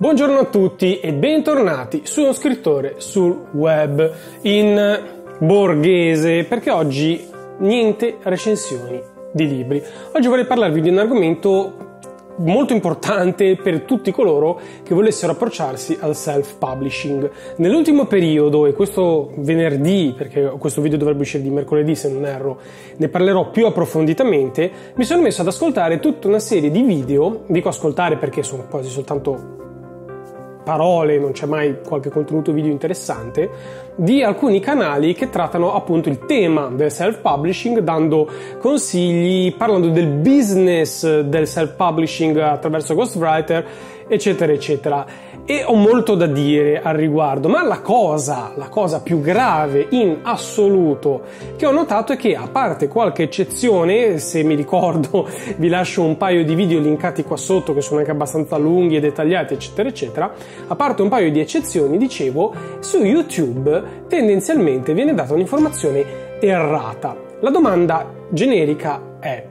Buongiorno a tutti e bentornati su uno scrittore sul web in borghese perché oggi niente recensioni di libri. Oggi vorrei parlarvi di un argomento molto importante per tutti coloro che volessero approcciarsi al self-publishing. Nell'ultimo periodo, e questo venerdì, perché questo video dovrebbe uscire di mercoledì se non erro, ne parlerò più approfonditamente, mi sono messo ad ascoltare tutta una serie di video, dico ascoltare perché sono quasi soltanto parole, non c'è mai qualche contenuto video interessante, di alcuni canali che trattano appunto il tema del self-publishing, dando consigli, parlando del business del self-publishing attraverso Ghostwriter, eccetera, eccetera. E ho molto da dire al riguardo, ma la cosa, la cosa più grave in assoluto che ho notato è che a parte qualche eccezione, se mi ricordo vi lascio un paio di video linkati qua sotto che sono anche abbastanza lunghi e dettagliati eccetera eccetera, a parte un paio di eccezioni dicevo, su YouTube tendenzialmente viene data un'informazione errata. La domanda generica è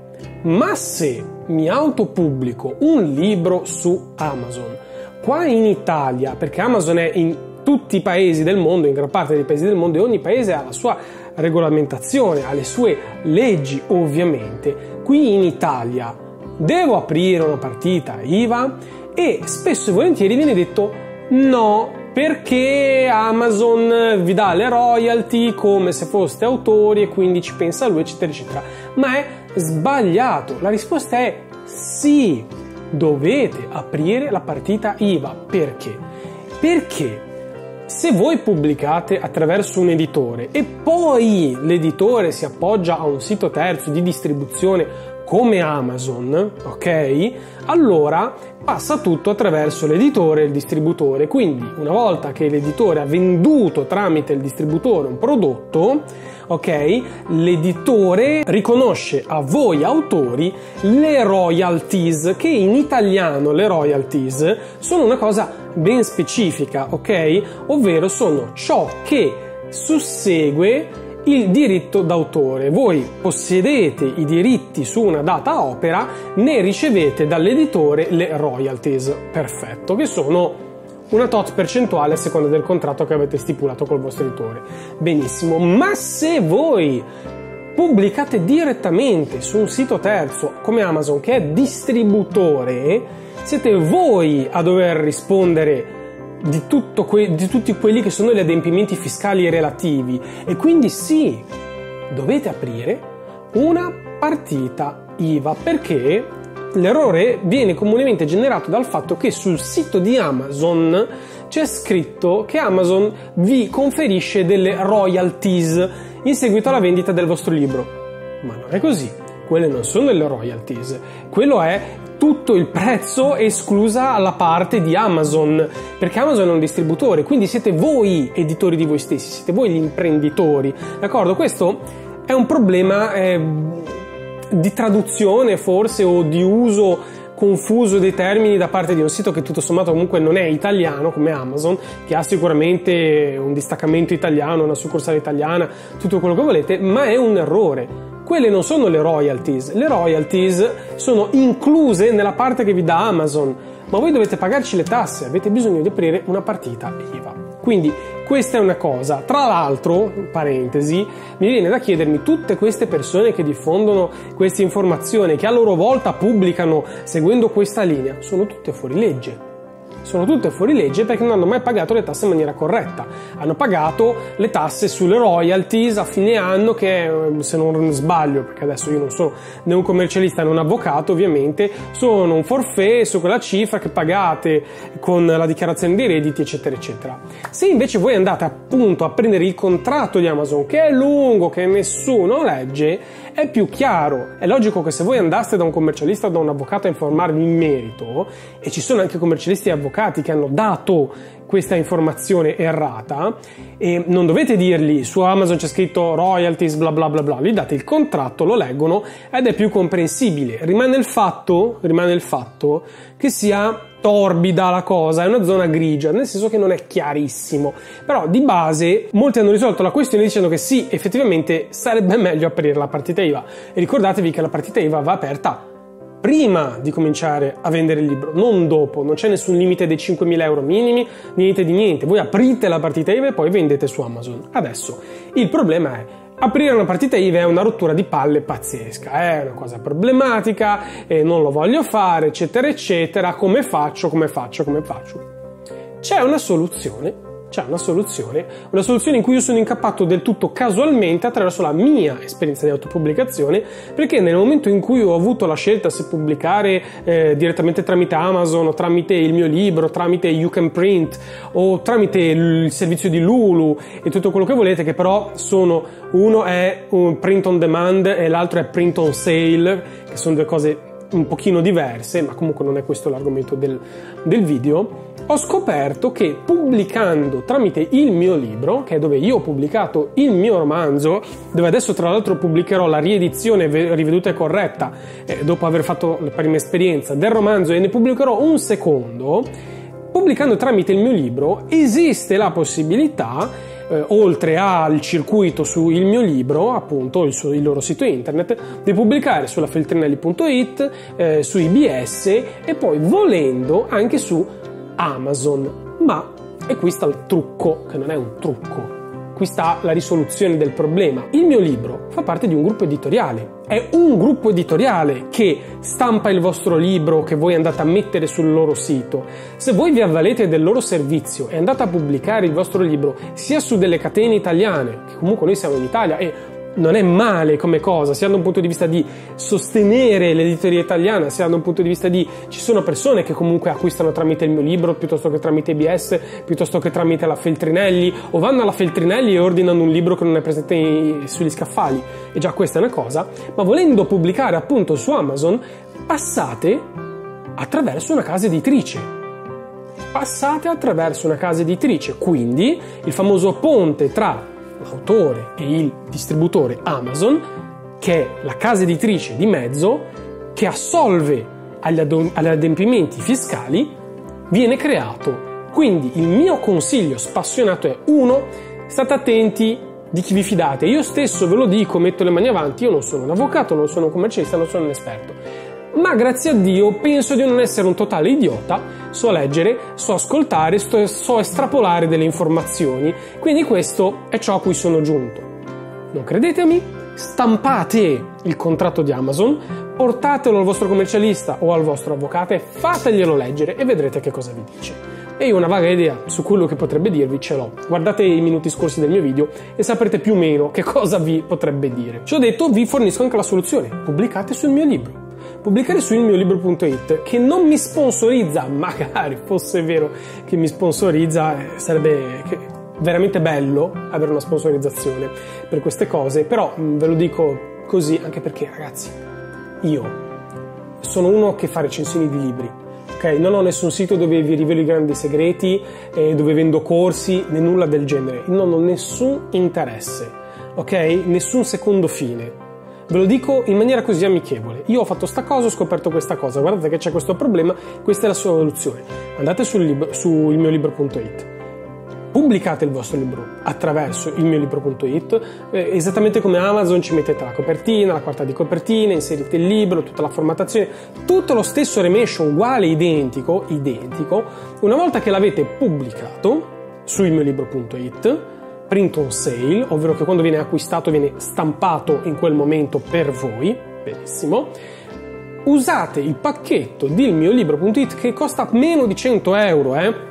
ma se mi autopubblico un libro su Amazon qua in Italia, perché Amazon è in tutti i paesi del mondo, in gran parte dei paesi del mondo, e ogni paese ha la sua regolamentazione, ha le sue leggi ovviamente. Qui in Italia devo aprire una partita IVA e spesso e volentieri viene detto no, perché Amazon vi dà le royalty come se foste autori e quindi ci pensa lui, eccetera, eccetera. Ma è sbagliato. La risposta è sì dovete aprire la partita IVA. Perché? Perché se voi pubblicate attraverso un editore e poi l'editore si appoggia a un sito terzo di distribuzione come Amazon, ok? Allora passa tutto attraverso l'editore e il distributore. Quindi, una volta che l'editore ha venduto tramite il distributore un prodotto, ok? L'editore riconosce a voi autori le royalties, che in italiano le royalties sono una cosa ben specifica, ok? Ovvero sono ciò che sussegue il diritto d'autore. Voi possedete i diritti su una data opera, ne ricevete dall'editore le royalties. Perfetto, che sono una tot percentuale a seconda del contratto che avete stipulato col vostro editore. Benissimo, ma se voi pubblicate direttamente su un sito terzo come Amazon che è distributore, siete voi a dover rispondere di, que- di tutti quelli che sono gli adempimenti fiscali relativi e quindi sì, dovete aprire una partita IVA perché L'errore viene comunemente generato dal fatto che sul sito di Amazon c'è scritto che Amazon vi conferisce delle royalties in seguito alla vendita del vostro libro. Ma non è così. Quelle non sono le royalties. Quello è tutto il prezzo esclusa la parte di Amazon, perché Amazon è un distributore, quindi siete voi editori di voi stessi, siete voi gli imprenditori, d'accordo? Questo è un problema eh, di traduzione forse o di uso confuso dei termini da parte di un sito che tutto sommato comunque non è italiano come Amazon, che ha sicuramente un distaccamento italiano, una succursale italiana, tutto quello che volete, ma è un errore. Quelle non sono le royalties, le royalties sono incluse nella parte che vi dà Amazon, ma voi dovete pagarci le tasse, avete bisogno di aprire una partita IVA. Quindi questa è una cosa. Tra l'altro, parentesi, mi viene da chiedermi tutte queste persone che diffondono queste informazioni, che a loro volta pubblicano seguendo questa linea, sono tutte fuori legge sono tutte fuori legge perché non hanno mai pagato le tasse in maniera corretta. Hanno pagato le tasse sulle royalties a fine anno che, se non sbaglio, perché adesso io non sono né un commercialista né un avvocato ovviamente, sono un forfait su quella cifra che pagate con la dichiarazione dei redditi eccetera eccetera. Se invece voi andate appunto a prendere il contratto di Amazon che è lungo, che nessuno legge, è più chiaro. È logico che se voi andaste da un commercialista o da un avvocato a informarvi in merito, e ci sono anche commercialisti e avvocati che hanno dato questa informazione errata e non dovete dirgli su Amazon c'è scritto royalties bla bla bla bla, gli date il contratto, lo leggono ed è più comprensibile. Rimane il fatto, rimane il fatto che sia torbida la cosa, è una zona grigia, nel senso che non è chiarissimo. Però di base molti hanno risolto la questione dicendo che sì, effettivamente sarebbe meglio aprire la partita IVA. E ricordatevi che la partita IVA va aperta prima di cominciare a vendere il libro, non dopo, non c'è nessun limite dei 5.000 euro minimi, niente di niente, voi aprite la partita IVA e poi vendete su Amazon. Adesso, il problema è Aprire una partita IVA è una rottura di palle pazzesca, è una cosa problematica, non lo voglio fare, eccetera, eccetera. Come faccio, come faccio, come faccio? C'è una soluzione c'è una soluzione, una soluzione in cui io sono incappato del tutto casualmente attraverso la mia esperienza di autopubblicazione, perché nel momento in cui ho avuto la scelta se pubblicare eh, direttamente tramite Amazon o tramite il mio libro, tramite You Can Print o tramite il servizio di Lulu e tutto quello che volete, che però sono uno è un print on demand e l'altro è print on sale, che sono due cose un pochino diverse, ma comunque non è questo l'argomento del, del video ho scoperto che pubblicando tramite il mio libro, che è dove io ho pubblicato il mio romanzo, dove adesso tra l'altro pubblicherò la riedizione riveduta e corretta, eh, dopo aver fatto la prima esperienza del romanzo e ne pubblicherò un secondo, pubblicando tramite il mio libro esiste la possibilità eh, oltre al circuito su il mio libro, appunto il, suo, il loro sito internet, di pubblicare sulla feltrinelli.it, eh, su IBS e poi volendo anche su Amazon. Ma, e qui sta il trucco, che non è un trucco, qui sta la risoluzione del problema. Il mio libro fa parte di un gruppo editoriale. È un gruppo editoriale che stampa il vostro libro che voi andate a mettere sul loro sito. Se voi vi avvalete del loro servizio e andate a pubblicare il vostro libro sia su delle catene italiane, che comunque noi siamo in Italia e non è male come cosa, sia da un punto di vista di sostenere l'editoria italiana, sia da un punto di vista di ci sono persone che comunque acquistano tramite il mio libro piuttosto che tramite IBS, piuttosto che tramite la Feltrinelli o vanno alla Feltrinelli e ordinano un libro che non è presente sugli scaffali. E già questa è una cosa, ma volendo pubblicare appunto su Amazon, passate attraverso una casa editrice. Passate attraverso una casa editrice, quindi il famoso ponte tra l'autore e il distributore Amazon, che è la casa editrice di mezzo che assolve agli, ad- agli adempimenti fiscali, viene creato. Quindi il mio consiglio spassionato è uno, state attenti di chi vi fidate. Io stesso ve lo dico, metto le mani avanti, io non sono un avvocato, non sono un commercialista, non sono un esperto ma grazie a Dio penso di non essere un totale idiota, so leggere, so ascoltare, so estrapolare delle informazioni, quindi questo è ciò a cui sono giunto. Non credetemi? Stampate il contratto di Amazon, portatelo al vostro commercialista o al vostro avvocato e fateglielo leggere e vedrete che cosa vi dice. E io una vaga idea su quello che potrebbe dirvi ce l'ho. Guardate i minuti scorsi del mio video e saprete più o meno che cosa vi potrebbe dire. Ci ho detto, vi fornisco anche la soluzione. Pubblicate sul mio libro pubblicare su ilmiolibro.it che non mi sponsorizza, magari fosse vero che mi sponsorizza, eh, sarebbe veramente bello avere una sponsorizzazione per queste cose, però mm, ve lo dico così anche perché ragazzi, io sono uno che fa recensioni di libri. ok? non ho nessun sito dove vi rivelo i grandi segreti, eh, dove vendo corsi, né nulla del genere. Non ho nessun interesse, ok? Nessun secondo fine. Ve lo dico in maniera così amichevole. Io ho fatto sta cosa, ho scoperto questa cosa, guardate che c'è questo problema, questa è la soluzione. Andate sul, libro, su ilmiolibro.it pubblicate il vostro libro attraverso il mio libro.it, eh, esattamente come Amazon ci mettete la copertina, la quarta di copertina, inserite il libro, tutta la formattazione, tutto lo stesso remation uguale, identico, identico, una volta che l'avete pubblicato su il mio libro.it print on sale, ovvero che quando viene acquistato viene stampato in quel momento per voi, benissimo. Usate il pacchetto di ilmiolibro.it che costa meno di 100 euro, eh?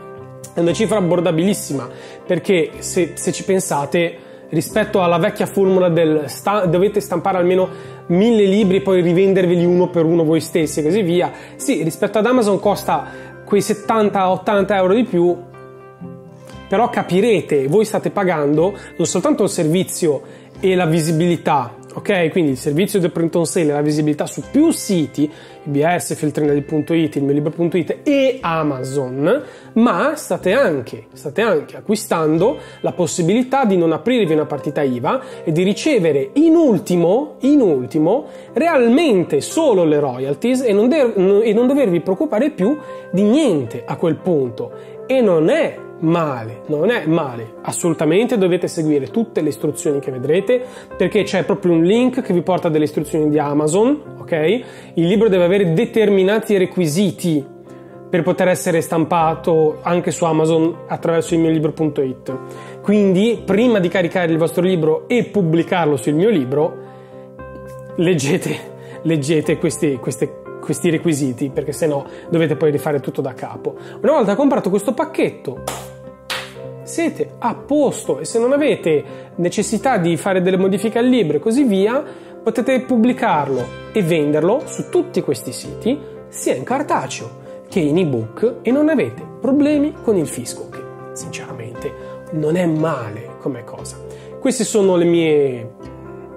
è una cifra abbordabilissima perché se, se ci pensate rispetto alla vecchia formula del sta- dovete stampare almeno mille libri e poi rivenderveli uno per uno voi stessi e così via, sì rispetto ad Amazon costa quei 70-80 euro di più però capirete, voi state pagando non soltanto il servizio e la visibilità, ok? Quindi il servizio del print on sale e la visibilità su più siti, IBS, filtrinelli.it, il mio libro.it e Amazon, ma state anche, state anche acquistando la possibilità di non aprirvi una partita IVA e di ricevere in ultimo, in ultimo, realmente solo le royalties e non, de- e non dovervi preoccupare più di niente a quel punto. E non è male, non è male. Assolutamente dovete seguire tutte le istruzioni che vedrete perché c'è proprio un link che vi porta delle istruzioni di Amazon, ok? Il libro deve avere determinati requisiti per poter essere stampato anche su Amazon attraverso il mio libro.it. Quindi, prima di caricare il vostro libro e pubblicarlo sul mio libro, leggete, leggete questi, queste, questi requisiti, perché se no dovete poi rifare tutto da capo. Una volta comprato questo pacchetto, siete a posto e se non avete necessità di fare delle modifiche al libro e così via, potete pubblicarlo e venderlo su tutti questi siti, sia in cartaceo che in ebook e non avete problemi con il fisco, che sinceramente non è male come cosa. Queste sono le mie,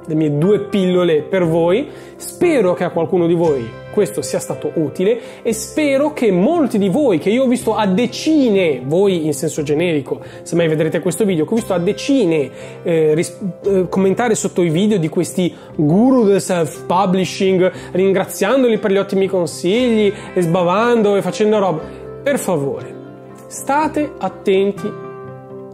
le mie due pillole per voi. Spero che a qualcuno di voi questo sia stato utile e spero che molti di voi, che io ho visto a decine, voi in senso generico, se mai vedrete questo video, che ho visto a decine eh, ris- eh, commentare sotto i video di questi guru del self-publishing, ringraziandoli per gli ottimi consigli e sbavando e facendo roba. Per favore, state attenti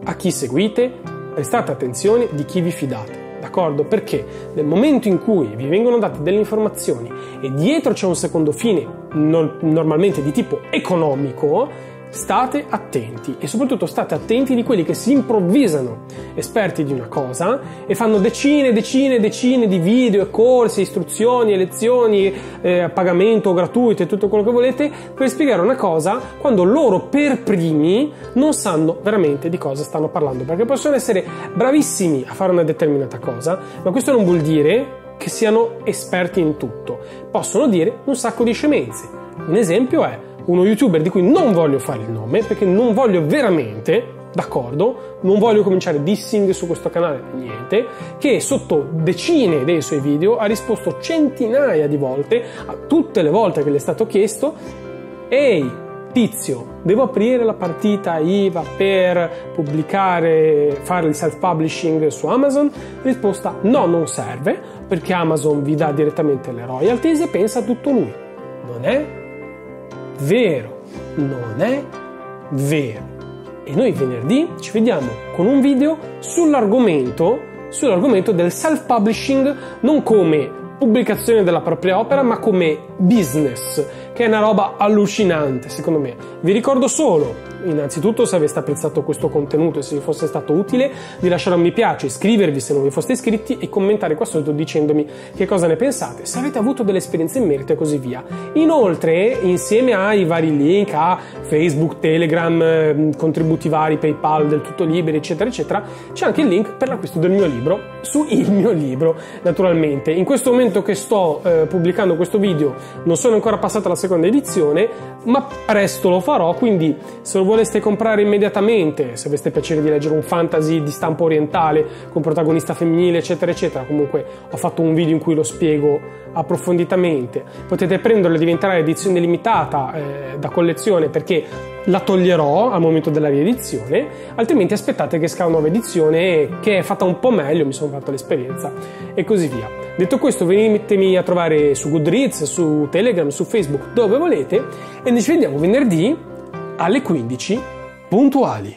a chi seguite, prestate attenzione di chi vi fidate d'accordo? Perché nel momento in cui vi vengono date delle informazioni e dietro c'è un secondo fine, no- normalmente di tipo economico, state attenti e soprattutto state attenti di quelli che si improvvisano esperti di una cosa e fanno decine e decine e decine di video e corsi, istruzioni e lezioni eh, a pagamento gratuito e tutto quello che volete per spiegare una cosa quando loro per primi non sanno veramente di cosa stanno parlando. Perché possono essere bravissimi a fare una determinata cosa ma questo non vuol dire che siano esperti in tutto. Possono dire un sacco di scemenze. Un esempio è uno youtuber di cui non voglio fare il nome perché non voglio veramente, d'accordo, non voglio cominciare dissing su questo canale, niente, che sotto decine dei suoi video ha risposto centinaia di volte, a tutte le volte che le è stato chiesto, ehi, tizio, devo aprire la partita IVA per pubblicare, fare il self-publishing su Amazon? Risposta no, non serve, perché Amazon vi dà direttamente le royalties e pensa a tutto lui. Non è vero, non è vero. E noi venerdì ci vediamo con un video sull'argomento, sull'argomento del self-publishing non come pubblicazione della propria opera, ma come business, che è una roba allucinante, secondo me. Vi ricordo solo innanzitutto se aveste apprezzato questo contenuto e se vi fosse stato utile di lasciare un mi piace, iscrivervi se non vi foste iscritti e commentare qua sotto dicendomi che cosa ne pensate, se avete avuto delle esperienze in merito e così via. Inoltre, insieme ai vari link a Facebook, Telegram, ehm, contributi vari, PayPal, del tutto liberi, eccetera, eccetera, c'è anche il link per l'acquisto del mio libro su il mio libro, naturalmente. In questo momento che sto eh, pubblicando questo video non sono ancora passata la seconda edizione, ma presto lo farò, quindi se lo voleste comprare immediatamente, se aveste piacere di leggere un fantasy di stampo orientale con protagonista femminile, eccetera, eccetera, comunque ho fatto un video in cui lo spiego approfonditamente. Potete prenderlo e diventerà edizione limitata eh, da collezione perché la toglierò al momento della riedizione, altrimenti aspettate che esca una nuova edizione che è fatta un po' meglio, mi sono fatto l'esperienza e così via. Detto questo, venitemi a trovare su Goodreads, su Telegram, su Facebook, dove volete e ci vediamo venerdì alle 15 puntuali.